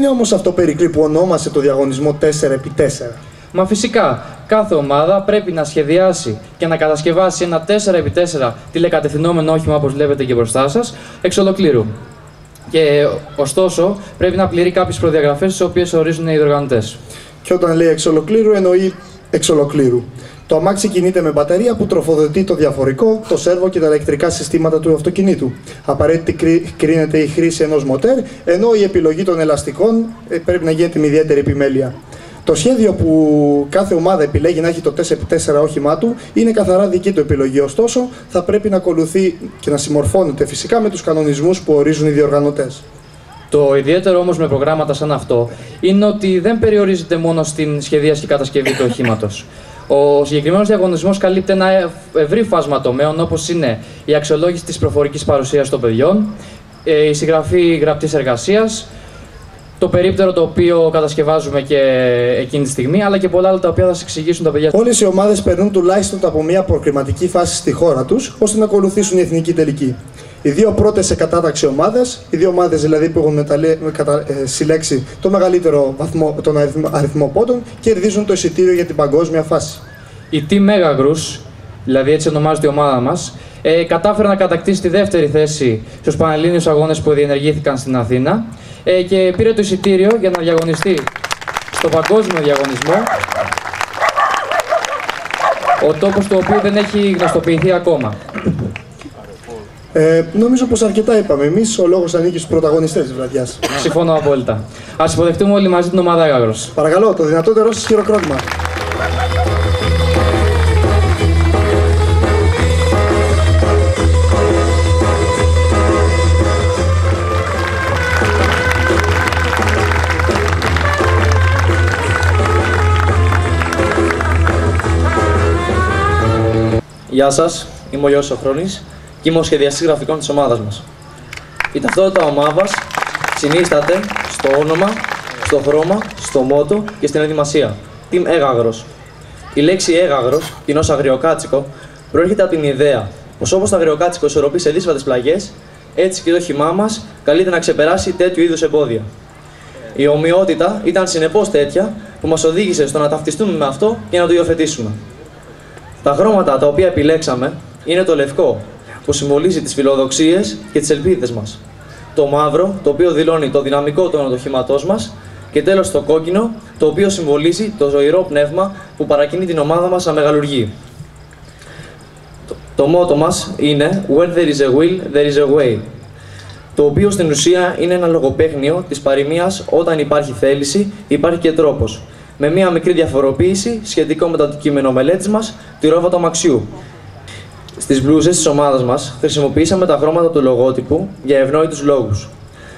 είναι όμως αυτό Περικλή που ονόμασε το διαγωνισμό 4x4. Μα φυσικά, κάθε ομάδα πρέπει να σχεδιάσει και να κατασκευάσει ένα 4x4 τηλεκατευθυνόμενο όχημα, όπως βλέπετε και μπροστά σας, εξ ολοκλήρου. Και ωστόσο, πρέπει να πληρεί κάποιες προδιαγραφές, τις οποίες ορίζουν οι διοργανωτέ. Και όταν λέει εξ ολοκλήρου, εννοεί εξ ολοκλήρου. Το αμάξι κινείται με μπαταρία που τροφοδοτεί το διαφορικό, το σέρβο και τα ηλεκτρικά συστήματα του αυτοκινήτου. Απαραίτητη κρί- κρίνεται η χρήση ενός μοτέρ, ενώ η επιλογή των ελαστικών ε, πρέπει να γίνεται με ιδιαίτερη επιμέλεια. Το σχέδιο που κάθε ομάδα επιλέγει να έχει το 4x4 όχημά του είναι καθαρά δική του επιλογή. Ωστόσο, θα πρέπει να ακολουθεί και να συμμορφώνεται φυσικά με τους κανονισμούς που ορίζουν οι διοργανωτές. Το ιδιαίτερο όμως με προγράμματα σαν αυτό είναι ότι δεν περιορίζεται μόνο στην σχεδίαση και κατασκευή του οχήματος. Ο συγκεκριμένος διαγωνισμός καλύπτει ένα ευ- ευρύ φάσμα τομέων όπως είναι η αξιολόγηση της προφορικής παρουσίας των παιδιών, ε, η συγγραφή γραπτής εργασίας, το περίπτερο το οποίο κατασκευάζουμε και εκείνη τη στιγμή, αλλά και πολλά άλλα τα οποία θα σας εξηγήσουν τα παιδιά. Όλες οι ομάδες περνούν τουλάχιστον από μια προκριματική φάση στη χώρα τους, ώστε να ακολουθήσουν η εθνική τελική. Οι δύο πρώτες σε κατάταξη ομάδες, οι δύο ομάδες δηλαδή που έχουν μεταλλε- με κατα- ε, συλλέξει το μεγαλύτερο βαθμό, τον αριθμό, αριθμό πόντων, κερδίζουν το εισιτήριο για την παγκόσμια φάση. Η Team Megagrus, δηλαδή έτσι ονομάζεται η ομάδα μας, ε, κατάφερε να κατακτήσει τη δεύτερη θέση στους Πανελλήνιους αγώνες που διενεργήθηκαν στην Αθήνα ε, και πήρε το εισιτήριο για να διαγωνιστεί στο παγκόσμιο διαγωνισμό. Ο τόπος του οποίου δεν έχει γνωστοποιηθεί ακόμα. Ε, νομίζω πως αρκετά είπαμε. Εμείς ο λόγος ανήκει στους πρωταγωνιστές της βραδιάς. Συμφωνώ απόλυτα. Α υποδεχτούμε όλοι μαζί την ομάδα Megagrus. Παρακαλώ, το δυνατότερό σας χειροκρότημα. Γεια σας, είμαι ο Γιώργος Σοφρόνης και είμαι ο σχεδιαστή γραφικών της ομάδας μας. Η ταυτότητα ομάδα συνίσταται στο όνομα, στο χρώμα, στο μότο και στην ενδυμασία. Team Έγαγρος. Η λέξη έγαγρος, κοινό αγριοκάτσικο, προέρχεται από την ιδέα πως όπως το αγριοκάτσικο ισορροπεί σε δύσβατες πλαγιές, έτσι και το όχημά μας καλείται να ξεπεράσει τέτοιου είδους εμπόδια. Η ομοιότητα ήταν συνεπώς τέτοια που μας οδήγησε στο να ταυτιστούμε με αυτό και να το υιοθετήσουμε. Τα χρώματα τα οποία επιλέξαμε είναι το λευκό, που συμβολίζει τις φιλοδοξίες και τις ελπίδες μας. Το μαύρο, το οποίο δηλώνει το δυναμικό των οχήματός μας. Και τέλος το κόκκινο, το οποίο συμβολίζει το ζωηρό πνεύμα που παρακινεί την ομάδα μας να μεγαλουργεί. Το, το μότο μας είναι «Where there is a will, there is a way», το οποίο στην ουσία είναι ένα λογοπαίγνιο της παροιμίας «Όταν υπάρχει θέληση, υπάρχει και τρόπος», με μία μικρή διαφοροποίηση σχετικό με το αντικείμενο μελέτης μας, τη ρόβα του αμαξιού. Στις μπλούζες της ομάδας μας χρησιμοποιήσαμε τα χρώματα του λογότυπου για ευνόητους λόγους.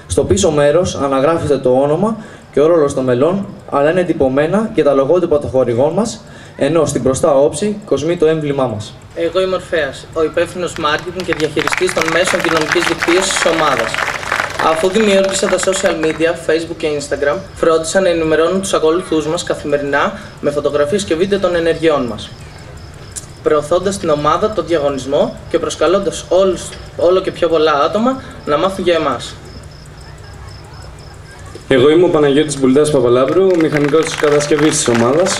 Στο πίσω μέρος αναγράφεται το όνομα και ο ρόλος των μελών, αλλά είναι εντυπωμένα και τα λογότυπα των χορηγών μας, ενώ στην μπροστά όψη κοσμεί το έμβλημά μας. Εγώ είμαι Ορφέας, ο υπεύθυνος marketing και διαχειριστής των μέσων κοινωνικής δικτύωσης της ομάδας. Αφού δημιούργησα τα social media, Facebook και Instagram, φρόντισα να ενημερώνω τους ακολουθούς μας καθημερινά με φωτογραφίες και βίντεο των ενεργειών μας. Προωθώντας την ομάδα, το διαγωνισμό και προσκαλώντας όλους, όλο και πιο πολλά άτομα να μάθουν για εμάς. Εγώ είμαι ο Παναγιώτης Μπουλτάς Παπαλάβρου, μηχανικός της κατασκευής της ομάδας.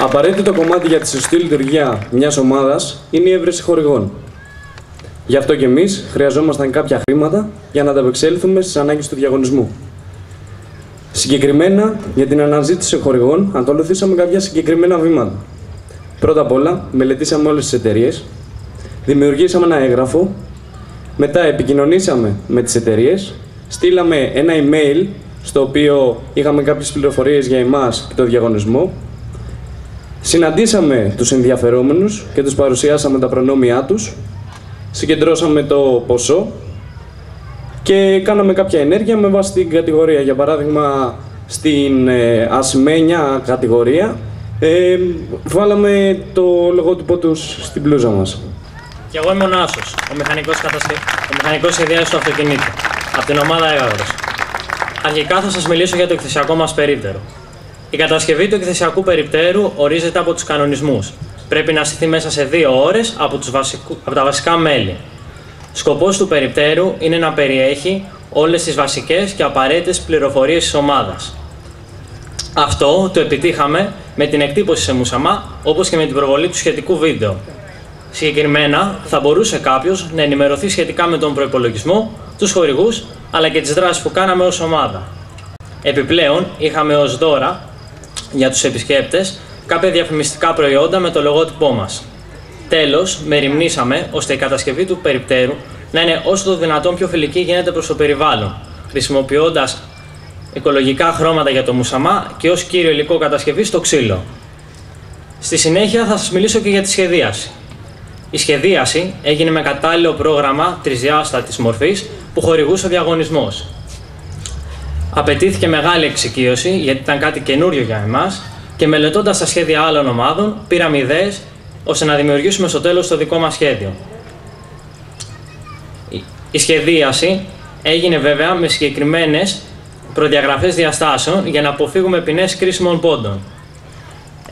Απαραίτητο κομμάτι για τη σωστή λειτουργία μιας ομάδας είναι η έβρεση χορηγών. Γι' αυτό και εμείς χρειαζόμασταν κάποια χρήματα για να ανταπεξέλθουμε στις ανάγκες του διαγωνισμού. Συγκεκριμένα, για την αναζήτηση χορηγών, ακολουθήσαμε κάποια συγκεκριμένα βήματα. Πρώτα απ' όλα, μελετήσαμε όλες τις εταιρείες, δημιουργήσαμε ένα έγγραφο, μετά επικοινωνήσαμε με τις εταιρείες, στείλαμε ένα email στο οποίο είχαμε κάποιες πληροφορίες για εμάς και το διαγωνισμό, συναντήσαμε τους ενδιαφερόμενους και τους παρουσιάσαμε τα προνόμια τους, συγκεντρώσαμε το ποσό και κάναμε κάποια ενέργεια με βάση την κατηγορία. Για παράδειγμα, στην ε, ασημένια κατηγορία ε, βάλαμε το λογότυπο τους στην πλούζα μας. Και εγώ είμαι ο Νάσος, ο μηχανικός, κατασκε... ο μηχανικός σχεδιάσης του αυτοκινήτου, από την ομάδα Έγαβρος. Αρχικά θα σας μιλήσω για το εκθεσιακό μας περίπτερο. Η κατασκευή του εκθεσιακού περιπτέρου ορίζεται από τους κανονισμούς. Πρέπει να στηθεί μέσα σε δύο ώρες από, τους βασικού... από τα βασικά μέλη. Σκοπός του περιπτέρου είναι να περιέχει όλες τις βασικές και απαραίτητες πληροφορίες της ομάδας. Αυτό το επιτύχαμε με την εκτύπωση σε μουσαμά, όπως και με την προβολή του σχετικού βίντεο. Συγκεκριμένα, θα μπορούσε κάποιος να ενημερωθεί σχετικά με τον προπολογισμό, τους χορηγούς αλλά και τις δράσεις που κάναμε ως ομάδα. Επιπλέον, είχαμε ως δώρα για τους επισκέπτες κάποια διαφημιστικά προϊόντα με το λογότυπό μας. Τέλος, μεριμνήσαμε ώστε η κατασκευή του περιπτέρου να είναι όσο το δυνατόν πιο φιλική γίνεται προς το περιβάλλον, χρησιμοποιώντας οικολογικά χρώματα για το μουσαμά και ως κύριο υλικό κατασκευή το ξύλο. Στη συνέχεια θα σας μιλήσω και για τη σχεδίαση. Η σχεδίαση έγινε με κατάλληλο πρόγραμμα τρισδιάστατης μορφής που χορηγούσε ο διαγωνισμός. Απαιτήθηκε μεγάλη εξοικείωση γιατί ήταν κάτι καινούριο για εμάς και μελετώντας τα σχέδια άλλων ομάδων πήραμε ιδέε ώστε να δημιουργήσουμε στο τέλος το δικό μας σχέδιο. Η σχεδίαση έγινε βέβαια με συγκεκριμένες προδιαγραφές διαστάσεων για να αποφύγουμε ποινές κρίσιμων πόντων.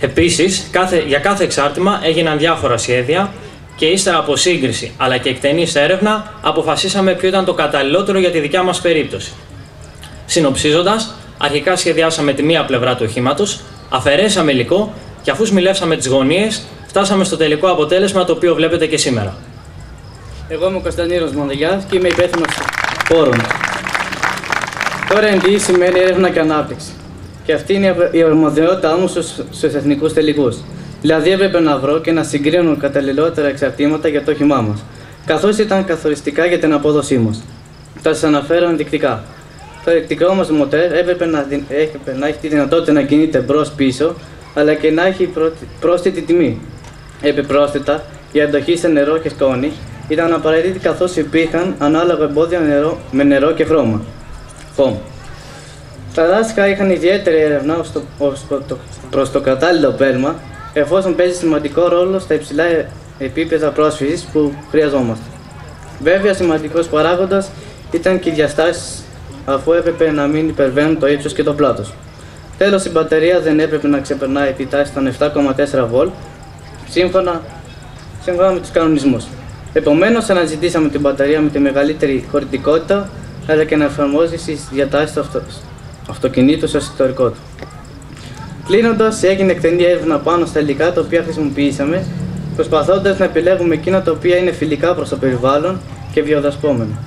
Επίσης, κάθε, για κάθε εξάρτημα έγιναν διάφορα σχέδια και ύστερα από σύγκριση αλλά και εκτενή έρευνα αποφασίσαμε ποιο ήταν το καταλληλότερο για τη δικιά μας περίπτωση. Συνοψίζοντας, αρχικά σχεδιάσαμε τη μία πλευρά του οχήματος, αφαιρέσαμε υλικό και αφού σμιλεύσαμε τις γωνίες, φτάσαμε στο τελικό αποτέλεσμα το οποίο βλέπετε και σήμερα. Εγώ είμαι ο Κωνσταντίνος Μονδελιάς και είμαι υπεύθυνος πόρων. Τώρα εντύη σημαίνει έρευνα και ανάπτυξη. Και αυτή είναι η αρμοδιότητά μου στους εθνικούς τελικούς. Δηλαδή έπρεπε να βρω και να συγκρίνω καταλληλότερα εξαρτήματα για το όχημά μας, καθώς ήταν καθοριστικά για την απόδοσή μας. Θα σας αναφέρω ενδεικτικά. Το ελεκτρικό μας μοτέρ έπρεπε να, έπρεπε να έχει τη δυνατότητα να κινείται μπρο-πίσω, αλλά και να έχει πρόσθετη τιμή. Επιπρόσθετα, η αντοχή σε νερό και σκόνη ήταν απαραίτητη καθώς υπήρχαν ανάλογα εμπόδια νερό, με νερό και χρώμα. Φόμ. Τα δάσκα είχαν ιδιαίτερη έρευνα προ το κατάλληλο πέλμα εφόσον παίζει σημαντικό ρόλο στα υψηλά επίπεδα πρόσφυσης που χρειαζόμαστε. Βέβαια, σημαντικός παράγοντας ήταν και οι διαστάσεις, αφού έπρεπε να μην υπερβαίνουν το ύψος και το πλάτος. Τέλος, η μπαταρία δεν έπρεπε να ξεπερνάει τη τάση των 7,4 V σύμφωνα, σύμφωνα με τους κανονισμούς. Επομένως, αναζητήσαμε την μπαταρία με τη μεγαλύτερη χωρητικότητα αλλά και να εφαρμόζεις τις διατάσεις του αυτοκινήτου στο εσωτερικό του. Κλείνοντας, έγινε εκτενή έρευνα πάνω στα υλικά τα οποία χρησιμοποιήσαμε, προσπαθώντας να επιλέγουμε εκείνα τα οποία είναι φιλικά προς το περιβάλλον και βιοδασπόμενα.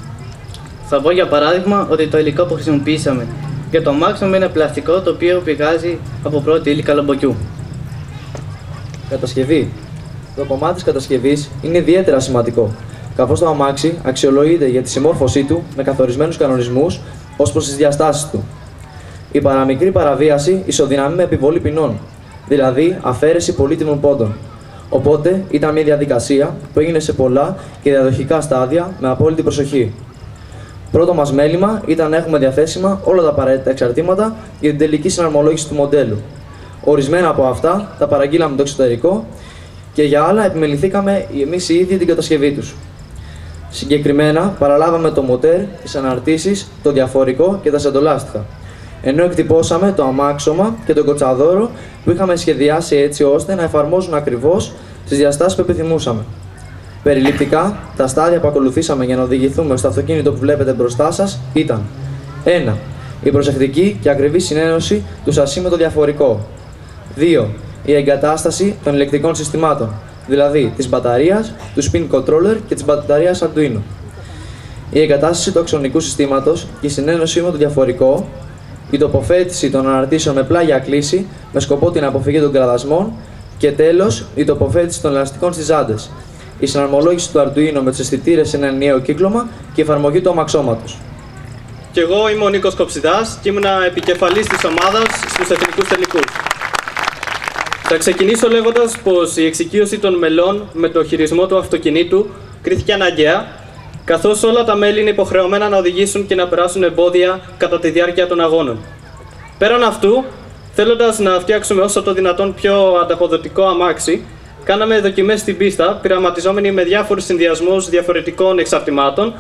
Θα πω για παράδειγμα ότι το υλικό που χρησιμοποιήσαμε για το μάξιμο είναι πλαστικό το οποίο πηγάζει από πρώτη ύλη καλαμποκιού. Κατασκευή. Το κομμάτι της κατασκευής είναι ιδιαίτερα σημαντικό, καθώς το αμάξι αξιολογείται για τη συμμόρφωσή του με καθορισμένους κανονισμούς ως προς τις διαστάσεις του. Η παραμικρή παραβίαση ισοδυναμεί με επιβολή ποινών, δηλαδή αφαίρεση πολύτιμων πόντων. Οπότε ήταν μια διαδικασία που έγινε σε πολλά και διαδοχικά στάδια με απόλυτη προσοχή. Πρώτο μας μέλημα ήταν να έχουμε διαθέσιμα όλα τα απαραίτητα εξαρτήματα για την τελική συναρμολόγηση του μοντέλου. Ορισμένα από αυτά τα παραγγείλαμε το εξωτερικό και για άλλα επιμεληθήκαμε εμείς οι ίδιοι την κατασκευή τους. Συγκεκριμένα, παραλάβαμε το μοτέρ, τις αναρτήσεις, το διαφορικό και τα σαντολάστιχα ενώ εκτυπώσαμε το αμάξωμα και τον κοτσαδόρο που είχαμε σχεδιάσει έτσι ώστε να εφαρμόζουν ακριβώς τις διαστάσεις που επιθυμούσαμε. Περιληπτικά, τα στάδια που ακολουθήσαμε για να οδηγηθούμε στο αυτοκίνητο που βλέπετε μπροστά σας ήταν 1. Η προσεκτική και ακριβή συνένωση του σασί με το διαφορικό. 2. Η εγκατάσταση των ηλεκτρικών συστημάτων, δηλαδή της μπαταρίας, του spin controller και της μπαταρίας Arduino. Η εγκατάσταση του αξονικού συστήματος και η συνένωσή με το διαφορικό η τοποθέτηση των αναρτήσεων με πλάγια κλίση με σκοπό την αποφυγή των κραδασμών και τέλος η τοποθέτηση των ελαστικών στις ζάντε, η συναρμολόγηση του Arduino με του αισθητήρες σε ένα ενιαίο κύκλωμα και η εφαρμογή του αμαξώματο. Και εγώ είμαι ο Νίκος Κοψιδάς και ήμουν επικεφαλής της ομάδας στους εθνικούς τελικούς. Θα ξεκινήσω λέγοντας πως η εξοικείωση των μελών με το χειρισμό του αυτοκινήτου κρίθηκε αναγκαία καθώς όλα τα μέλη είναι υποχρεωμένα να οδηγήσουν και να περάσουν εμπόδια κατά τη διάρκεια των αγώνων. Πέραν αυτού, θέλοντας να φτιάξουμε όσο το δυνατόν πιο ανταποδοτικό αμάξι, κάναμε δοκιμές στην πίστα, πειραματιζόμενοι με διάφορους συνδυασμούς διαφορετικών εξαρτημάτων,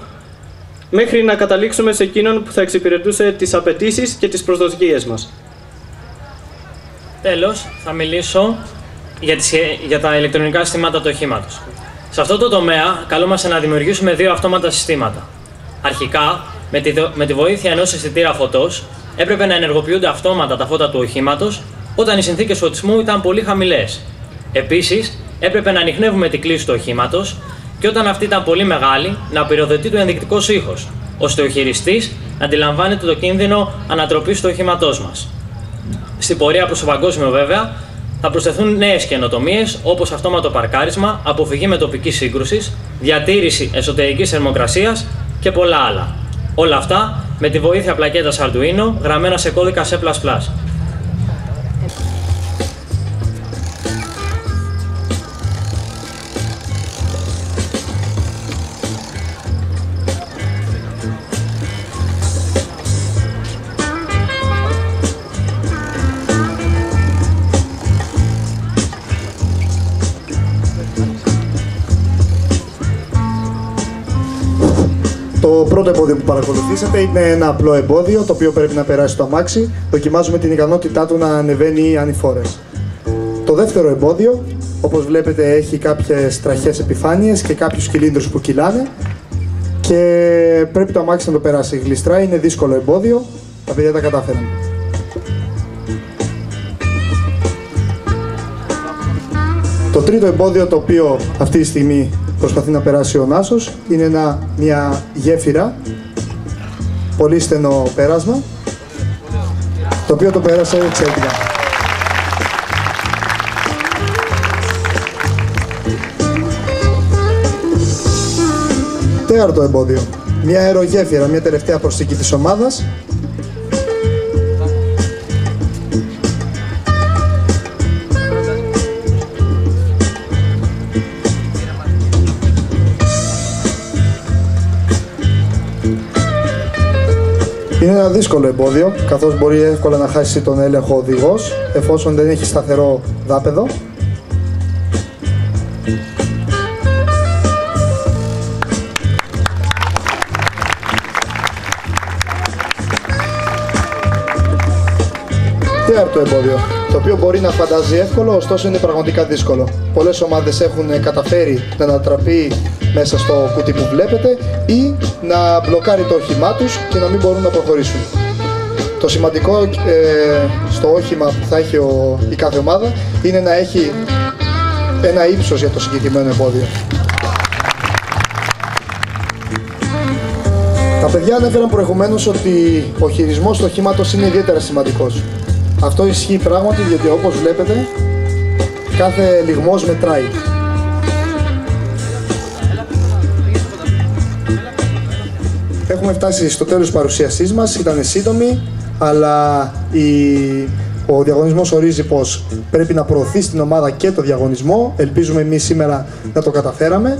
μέχρι να καταλήξουμε σε εκείνον που θα εξυπηρετούσε τις απαιτήσεις και τις προσδοκίες μας. Τέλος, θα μιλήσω για, τις, για τα ηλεκτρονικά συστήματα του οχήματος. Σε αυτό το τομέα, καλούμαστε να δημιουργήσουμε δύο αυτόματα συστήματα. Αρχικά, Με τη, δο- με τη βοήθεια ενός αισθητήρα φωτός, έπρεπε να ενεργοποιούνται αυτόματα τα φώτα του οχήματος όταν οι συνθήκες φωτισμού ήταν πολύ χαμηλές. Επίσης, έπρεπε να ανοιχνεύουμε την κλίση του οχήματος και όταν αυτή ήταν πολύ μεγάλη, να πυροδοτεί το ενδεικτικό ήχο, ώστε ο χειριστής να αντιλαμβάνεται το κίνδυνο ανατροπής του οχήματός μας. Στην πορεία προς το παγκόσμιο, βέβαια, θα προσθεθούν νέες καινοτομίες όπως αυτόματο παρκάρισμα, αποφυγή με τοπικής σύγκρουσης, διατήρηση εσωτερικής θερμοκρασίας και πολλά άλλα. Όλα αυτά με τη βοήθεια πλακέτα Arduino γραμμένα σε κώδικα C. πρώτο εμπόδιο που παρακολουθήσατε είναι ένα απλό εμπόδιο το οποίο πρέπει να περάσει το αμάξι. Δοκιμάζουμε την ικανότητά του να ανεβαίνει ανηφόρες. Το δεύτερο εμπόδιο, όπως βλέπετε, έχει κάποιες τραχές επιφάνειες και κάποιους κυλίνδρους που κυλάνε και πρέπει το αμάξι να το περάσει γλιστρά. Είναι δύσκολο εμπόδιο, τα παιδιά τα κατάφεραν. Το τρίτο εμπόδιο το οποίο αυτή τη στιγμή προσπαθεί να περάσει ο Νάσος είναι ένα, μια γέφυρα, πολύ στενό πέρασμα, το οποίο το πέρασε εξαιρετικά. Τέταρτο εμπόδιο. Μια αερογέφυρα, μια τελευταία προσθήκη της ομάδας. Είναι ένα δύσκολο εμπόδιο, καθώς μπορεί εύκολα να χάσει τον έλεγχο ο οδηγός, εφόσον δεν έχει σταθερό δάπεδο. Τέταρτο εμπόδιο, το οποίο μπορεί να φαντάζει εύκολο, ωστόσο είναι πραγματικά δύσκολο. Πολλές ομάδες έχουν καταφέρει να ανατραπεί μέσα στο κουτί που βλέπετε ή να μπλοκάρει το όχημά τους και να μην μπορούν να προχωρήσουν. Το σημαντικό ε, στο όχημα που θα έχει ο, η κάθε ομάδα είναι να έχει ένα ύψος για το συγκεκριμένο εμπόδιο. Τα παιδιά ανέφεραν προηγουμένως ότι ο χειρισμός του οχήματος είναι ιδιαίτερα σημαντικός. Αυτό ισχύει πράγματι γιατί όπως βλέπετε κάθε λιγμός μετράει. Έχουμε φτάσει στο τέλος της παρουσίασής μας, ήταν σύντομη, αλλά η... ο διαγωνισμός ορίζει πως πρέπει να προωθεί στην ομάδα και το διαγωνισμό. Ελπίζουμε εμείς σήμερα να το καταφέραμε.